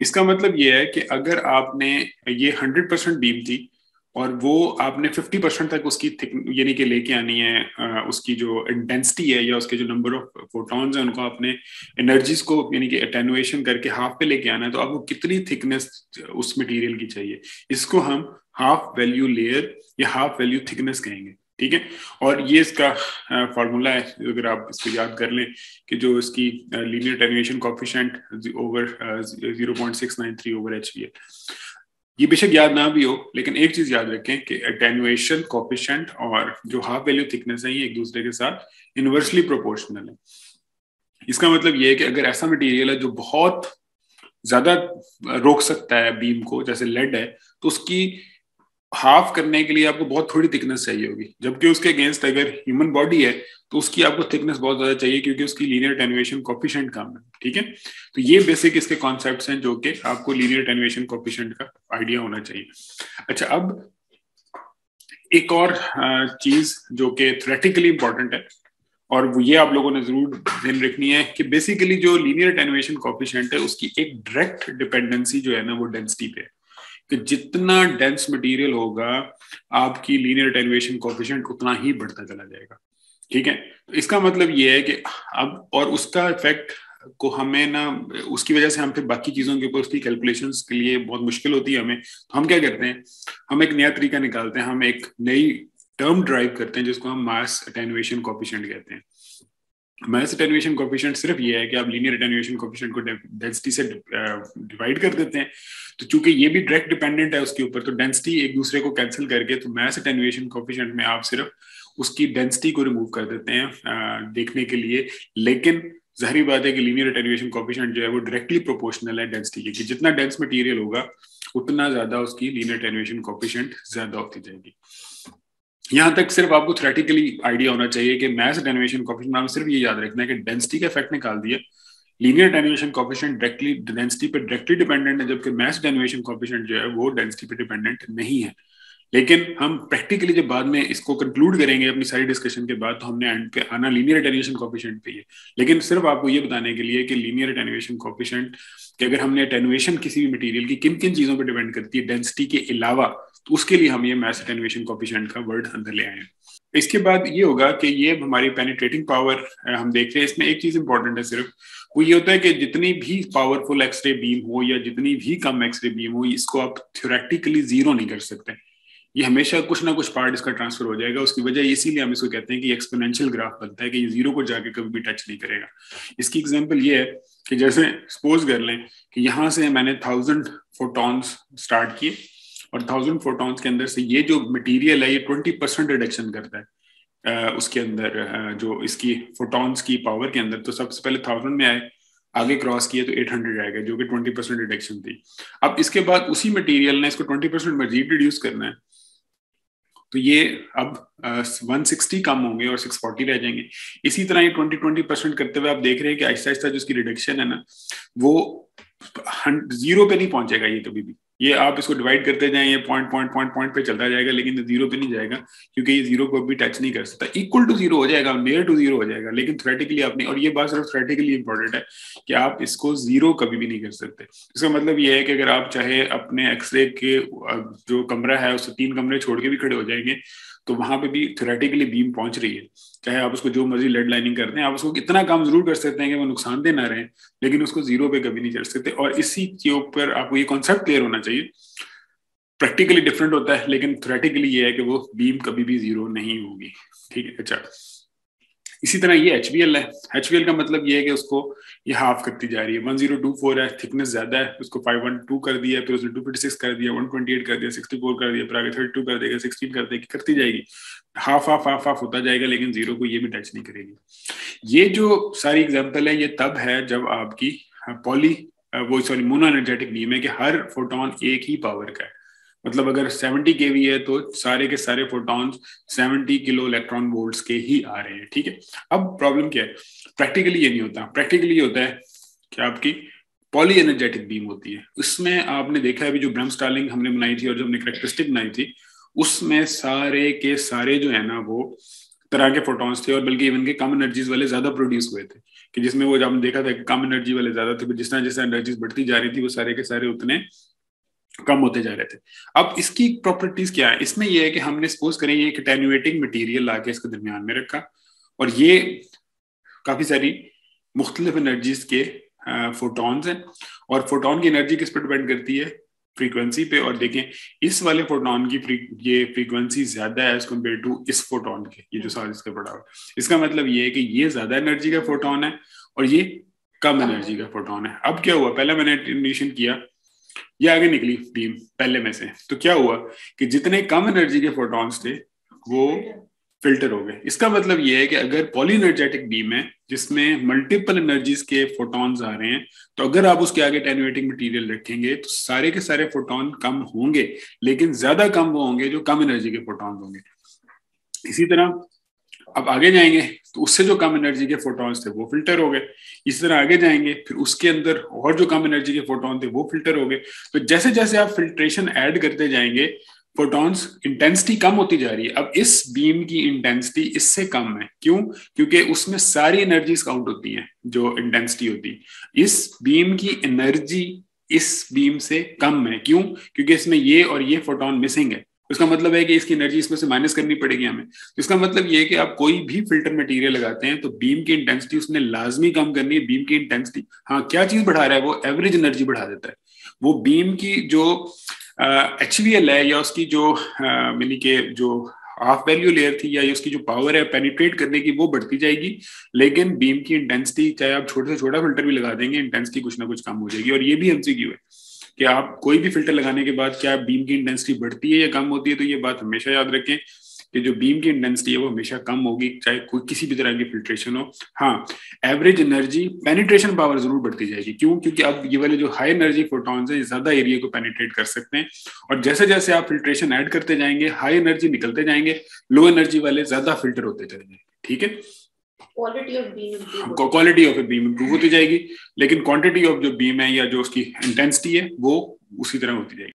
इसका मतलब ये है कि अगर आपने ये हंड्रेड परसेंट बीम थी और वो आपने 50 परसेंट तक उसकी यानी कि लेके आनी है उसकी जो इंटेंसिटी है या उसके जो नंबर ऑफ़ फोटॉन्स है, उनको आपने एनर्जीज को, यानी कि अटेनुएशन करके हाफ़ पे लेके आना है तो आपको कितनी थिकनेस उस मटेरियल की चाहिए? इसको हम हाफ़ वैल्यू लेयर या हाफ़ वैल्यू थिकनेस कहेंगे। ठीक है? और ये इसका फार्मूला है, अगर आप इसको याद कर लें कि जो इसकी linear attenuation coefficient over zero point six nine three over H V ये बेशक याद ना भी हो, लेकिन एक चीज़ याद रखें कि अटेनुएशन कॉफिशेंट और जो हाफ़ वैल्यू थिकनेस है, ये एक दूसरे के साथ इनवर्सली प्रोपोर्शनल है। इसका मतलब ये है कि अगर ऐसा मटेरियल है जो बहुत ज़्यादा रोक सकता है बीम को, जैसे लेड है तो उसकी हाफ़ करने के लिए आपको बहुत थोड़ी थिकनेस चाहिए होगी। जबकि उसके अगेंस्ट अगर ह्यूमन बॉडी है तो उसकी आपको थिकनेस बहुत ज़्यादा चाहिए क्योंकि उसकी लीनियर टेनुएशन कॉफिशेंट काम है, ठीक है? तो ये बेसिक इसके कॉन्सेप्ट हैं जो कि आपको लीनियर टेनुएशन कॉफिशेंट का आइडिया होना चाहिए। अच्छा अब एक और चीज़ जो कि थ्रेटिकली इंपॉर्टेंट है, और ये आप लोगों ने ज़रूर ध्यान रखनी है कि बेसिकली जो लीनियर टेनुएशन कॉफिशेंट है, उसकी एक डायरेक्ट डिपेंडेंसी जो है ना, वो डेंसिटी पे है। कि जितना डेंस मटेरियल होगा, आपकी लीनियर टेनुएशन कॉफिशेंट उतना ही बढ़ता चला जाएगा। ठीक है? तो इसका मतलब ये है कि अब, और उसका इफ़ेक्ट को हमें ना, उसकी वजह से हम फिर बाकी चीज़ों के ऊपर उसकी कैलकुलेशन के लिए बहुत मुश्किल होती है हमें। तो हम क्या करते हैं? हम एक नया तरीका निकालते हैं। हम एक नई टर्म ड्राइव करते हैं जिसको हम मास अटेनुएशन कॉफिशेंट कहते हैं। मैथ अटेनुएशन कोफिशिएंट सिर्फ़ ये है कि आप लीनियर अटेनुएशन कोफिशिएंट को डेंसिटी से डिवाइड कर देते हैं। तो चूँकि ये भी डायरेक्ट डिपेंडेंट है उसके ऊपर तो डेंसिटी एक दूसरे को कैंसिल करके तो मैथ अटेनुएशन कोफिशिएंट में आप सिर्फ़ उसकी डेंसिटी को रिमूव कर देते हैं देखने के लिए। लेकिन जहरी बात है कि लीनियर अटेनुएशन कोफिशिएंट जो है वो डायरेक्टली प्रोपोर्शनल है डेंसिटी के, कि जितना डेंस मटेरियल होगा, उतना ज़्यादा उसकी लीनियर अटेनुएशन कोफिशिएंट ज़्यादा होती जाएगी। यहाँ तक सिर्फ़ आपको थ्रेटिकली आइडिया होना चाहिए कि मैथ डेनिवेशन कॉफिशिएंट में सिर्फ़ ये याद रखना है कि डेंसिटी का इफ़ेक्ट निकाल दिया। Linear attenuation coefficient directly density पर डायरेक्टली डिपेंडेंट है, जबकि मैथ डेनिवेशन कॉफिशिएंट जो है वो डेंसिटी पर डिपेंडेंट नहीं है। लेकिन हम प्रैक्टिकली जब बाद में इसको कंक्लूड करेंगे अपनी सारी डिस्कशन के बाद तो हमने एंड पे आना लीनियर अटेनुएशन कॉफिशिएंट पे ही है। लेकिन सिर्फ़ आपको ये बताने के लिए कि लीनियर अटेनुएशन कॉफिशिएंट कि अगर हमने अटेनुएशन किसी भी मटेरियल की किन किन चीज़ों पर डिपेंड करती है डेंसिटी के अलावा तो उसके लिए हम ये मैस अटेनुएशन कॉफिशिएंट का वर्ड अंदर ले आए हैं। इसके बाद ये होगा कि ये हमारी पेनिट्रेटिंग पावर हम देख रहे हैं, इसमें एक चीज़ इंपॉर्टेंट है सिर्फ़। वो ये होता है कि जितनी भी पावरफुल एक्सरे बीम हो या जितनी भी कम एक्सरे बीम हो, इसको आप थ्योरेटिकली ज़ीरो नहीं कर सकते। ये हमेशा कुछ ना कुछ पार्ट इसका ट्रांसफ़र हो जाएगा। उसकी वजह इसीलिए हम इसको कहते हैं कि एक्सपोनेंशियल ग्राफ बनता है कि ये ज़ीरो को जाके कभी भी टच नहीं करेगा। इसकी एग्जांपल ये है कि जैसे सपोज़ कर लें कि यहाँ से मैंने थाउज़ेंड फोटॉन्स स्टार्ट किए। और थाउज़ेंड फोटॉन्स के अंदर से ये जो मटेरियल है ये ट्वेंटी परसेंट रिडक्शन करता है। उसके अंदर जो इसकी फोटॉन्स की पावर के अंदर तो सबसे पहले थाउज़ेंड में आए आगे क्रॉस किए तो 800 आएगा जो कि 20 परसेंट रिडक्शन थी। अब इसके बाद उसी मटेरियल ने इसको 20 परसेंट मजीद रिड्यूस करना है। तो ये अब uh, सिक्सटी कम होंगे और सिक्स फोर्टी रह जाएँगे। इसी तरह ये ट्वेंटी ट्वेंटी परसेंट करते हुए आप देख रहे हैं कि आहिस्ता आहिस्ता जो इसकी रिडक्शन है ना वो ज़ीरो पे नहीं पहुंचेगा ये कभी भी। ये आप इसको डिवाइड करते जाएँ, ये पॉइंट पॉइंट पॉइंट पॉइंट पे चलता जाएगा, लेकिन ज़ीरो पे नहीं जाएगा, क्योंकि ये ज़ीरो को भी टच नहीं कर सकता। इक्वल टू ज़ीरो हो जाएगा नियर टू ज़ीरो हो जाएगा, लेकिन थ्रेटिकली आपने, और ये बात सिर्फ़ थ्रेटिकली इंपॉर्टेंट है कि आप इसको ज़ीरो कभी भी नहीं कर सकते। इसका मतलब ये है कि अगर आप चाहे अपने एक्सरे के, जो कमरा है, उससे तीन कमरे छोड़ के भी खड़े हो जाएँगे तो वहाँ पे भी थोरेटिकली बीम पहुँच रही है। चाहे आप उसको जो मर्ज़ी लेड लाइनिंग करते हैं आप उसको इतना काम ज़रूर कर सकते हैं कि वो नुकसान दे ना रहे, लेकिन उसको ज़ीरो पे कभी नहीं चढ़ सकते। और इसी के ऊपर आपको ये कॉन्सेप्ट क्लियर होना चाहिए। प्रैक्टिकली डिफरेंट होता है, लेकिन थोरेटिकली ये है कि वो बीम कभी भी ज़ीरो नहीं होगी। ठीक है अच्छा। इसी तरह ये एचबीएल है। एचबीएल का मतलब ये है कि उसको ये हाफ़ करती जा रही है। वन ज़ीरो टू फोर है थिकनेस ज़्यादा है, उसको फाइव वन टू कर दिया, फिर उसने टू फिफ्टी सिक्स कर दिया वन ट्वेंटी एट कर दिया सिक्सटी फोर कर दिया, फिर आगे थर्टी टू कर देगा सिक्सटीन कर देगी, करती जाएगी। हाफ़ हाफ़ हाफ़ हाफ़ होता जाएगा, लेकिन ज़ीरो को ये भी टच नहीं करेगी। ये जो सारी एग्ज़ाम्पल है, ये तब है जब आपकी पॉली वो सॉरी मोनो एनर्जेटिक बीम है कि हर फोटोन एक ही पावर का है। मतलब अगर 70 के है तो सारे के सारे फोटॉन्स 70 किलो इलेक्ट्रॉन वोल्ट्स के ही आ रहे हैं, ठीक है? अब प्रॉब्लम क्या है? प्रैक्टिकली ये नहीं होता। प्रैक्टिकली ये होता है कि आपकी पॉली एनर्जेटिक बीम होती है। उसमें आपने देखा है, अभी जो ब्रह्म स्टार्लिंग हमने बनाई थी और जो हमने करेक्टरिस्टिक बनाई थी, उसमें सारे के सारे जो है ना, वो तरह के फोटॉन्स थे और बल्कि इवन के कम एनर्जीज वाले ज़्यादा प्रोड्यूस हुए थे। कि जिसमें वो जब देखा था कम एनर्जी वाले ज़्यादा थे, जिस तरह जिस तरह एनर्जीज बढ़ती जा रही थी, वो सारे के सारे उतने कम होते जा रहे थे। अब इसकी प्रॉपर्टीज़ क्या है? इसमें यह है कि हमने सपोज़ करें ये एक टेन्यूएटिंग मटीरियल लाके इसके दरमियान में रखा और ये काफ़ी सारी मुख्तलिफ़ एनर्जीज के फोटॉन्स हैं और फोटोन की एनर्जी किस पर डिपेंड करती है? फ्रीक्वेंसी पे और देखें इस वाले फोटोन की फ्री, ये फ्रीक्वेंसी ज़्यादा है एज कंपेयर टू इस फोटोन के ये जो साल इसका बड़ा हुआ इसका मतलब ये है कि ये ज़्यादा एनर्जी का फोटोन है और ये कम एनर्जी का फोटोन है। अब क्या हुआ? पहले मैंने किया ये आगे निकली बीम पहले में से। तो क्या हुआ कि जितने कम एनर्जी के फोटॉन्स थे, वो फ़िल्टर हो गए। इसका मतलब ये है कि अगर पॉलीनर्जेटिक बीम है, जिसमें मल्टीपल एनर्जीज के फोटॉन्स आ रहे हैं तो अगर आप उसके आगे टेनुएटिंग मटेरियल रखेंगे तो सारे के सारे फोटोन कम होंगे, लेकिन ज़्यादा कम वो होंगे जो कम एनर्जी के फोटॉन्स होंगे। इसी तरह अब आगे जाएँगे तो उससे जो कम एनर्जी के फोटॉन्स थे, वो फ़िल्टर हो गए। इस तरह आगे जाएँगे, फिर उसके अंदर और जो कम एनर्जी के फोटोन थे, वो फ़िल्टर हो गए। तो जैसे जैसे आप फिल्ट्रेशन ऐड करते जाएँगे फोटॉन्स इंटेंसिटी कम होती जा रही है। अब इस बीम की इंटेंसिटी इससे कम है। क्यों? क्योंकि उसमें सारी एनर्जीज काउंट होती हैं, जो इंटेंसिटी होती है। इस बीम की एनर्जी इस बीम से कम है। क्यों? क्योंकि इसमें ये और ये फोटोन मिसिंग है। उसका मतलब है कि इसकी एनर्जी इसमें से माइनस करनी पड़ेगी हमें। तो इसका मतलब ये है कि आप कोई भी फ़िल्टर मटेरियल लगाते हैं तो बीम की इंटेंसिटी उसने लाजमी कम करनी है बीम की इंटेंसिटी हाँ क्या चीज़ बढ़ा रहा है? वो एवरेज एनर्जी बढ़ा देता है। वो बीम की जो एच वी एल है या उसकी जो मिली के जो हाफ़ वैल्यू लेयर थी या उसकी जो पावर है पेनिट्रेट करने की, वो बढ़ती जाएगी। लेकिन बीम की इंटेंसिटी चाहे आप छोटे से छोटा फ़िल्टर भी लगा देंगे इंटेंसिटी कुछ ना कुछ कम हो जाएगी। और ये भी एमसीक्यू है। कि आप कोई भी फ़िल्टर लगाने के बाद क्या बीम की इंटेंसिटी बढ़ती है या कम होती है तो ये बात हमेशा याद रखें कि जो बीम की इंटेंसिटी है वो हमेशा कम होगी, चाहे कोई किसी भी तरह की फिल्ट्रेशन हो। हाँ एवरेज एनर्जी पेनिट्रेशन पावर ज़रूर बढ़ती जाएगी। क्यों? क्योंकि अब ये वाले जो हाई एनर्जी फोटॉन्स है ज़्यादा एरिया को पेनिट्रेट कर सकते हैं। और जैसे जैसे आप फिल्ट्रेशन ऐड करते जाएँगे हाई एनर्जी निकलते जाएँगे लो एनर्जी वाले ज़्यादा फ़िल्टर होते चले जाएँगे। ठीक है? क्वालिटी ऑफ़ बीम इम्प्रूव होती जाएगी, लेकिन क्वांटिटी ऑफ़ जो बीम है या जो उसकी इंटेंसिटी है, वो उसी तरह होती जाएगी।